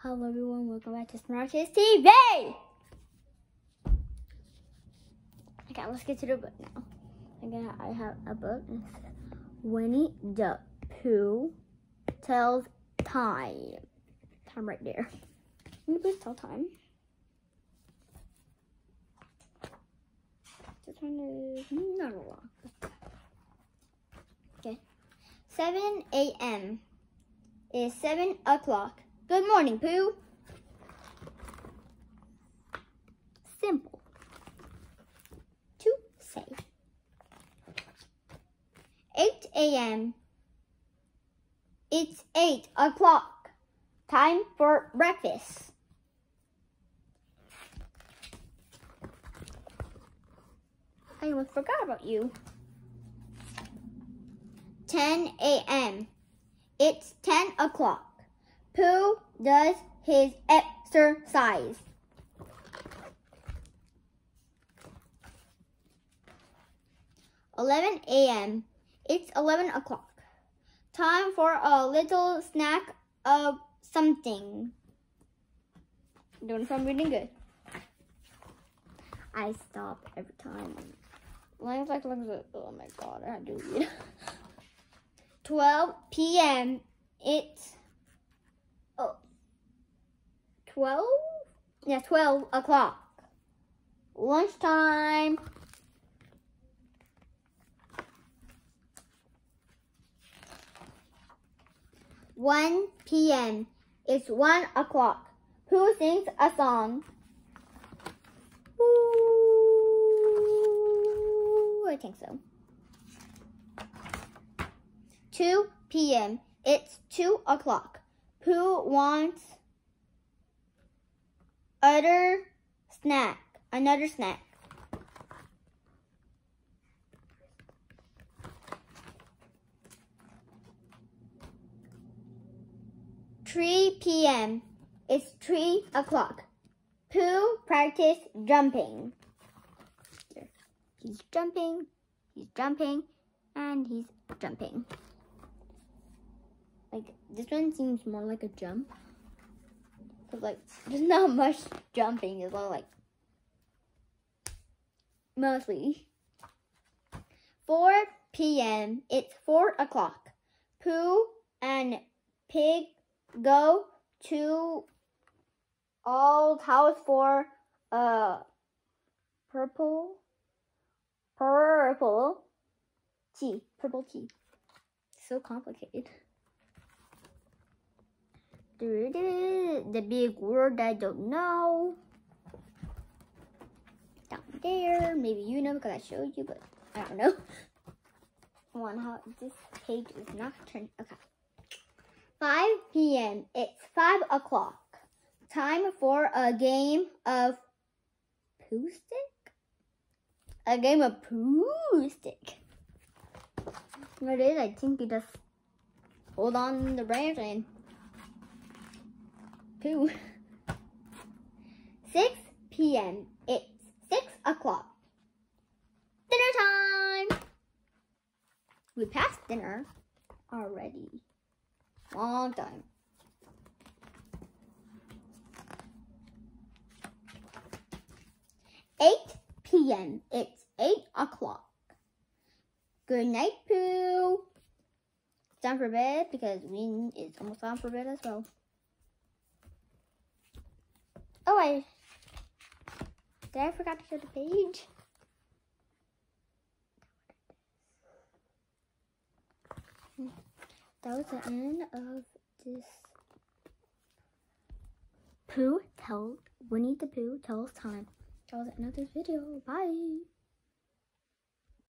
Hello everyone, welcome back to Smart Kids TV! Okay, let's get to the book now. Again, I have a book Winnie the Pooh tells time. Time right there. The Pooh tell time. This one is not a lot. Okay. 7 a.m. is 7 o'clock. Good morning, Pooh. Simple to say. 8 a.m. It's 8 o'clock. Time for breakfast. I almost forgot about you. 10 a.m. It's 10 o'clock. Pooh does his exercise. Eleven a.m. It's eleven o'clock. Time for a little snack of something. Doing from reading good. I stop every time. Lines like looks at, oh my god, I to read. 12 p.m. It's oh, 12? Yeah, 12 o'clock. Lunchtime. One p.m. It's one o'clock. Who sings a song? Ooh, I think so. 2 p.m. It's 2 o'clock. Who wants other snack? Another snack. Three p.m. It's three o'clock. Pooh practice jumping. He's jumping, he's jumping, and he's jumping. Like, this one seems more like a jump. Cause like, there's not much jumping. It's all like, mostly. 4 p.m. It's 4 o'clock. Pooh and Pig go to Old House for uh purple purple tea. Purple tea. So complicated. The big word I don't know. Down there. Maybe you know because I showed you, but I don't know. One how this page is not turned. Okay. 5 p.m. It's 5 o'clock. Time for a game of Pooh stick? A game of Pooh stick. What is? I think you just hold on the branch and poo. 6 p.m. It's 6 o'clock. Dinner time! We passed dinner already. Long time. Eight p.m. It's eight o'clock. Good night, Pooh. It's time for bed because we is almost time for bed as well. Oh, I did I forgot to show the page? That was the end of this Pooh tells Winnie the Pooh tells time. That was this video. Bye.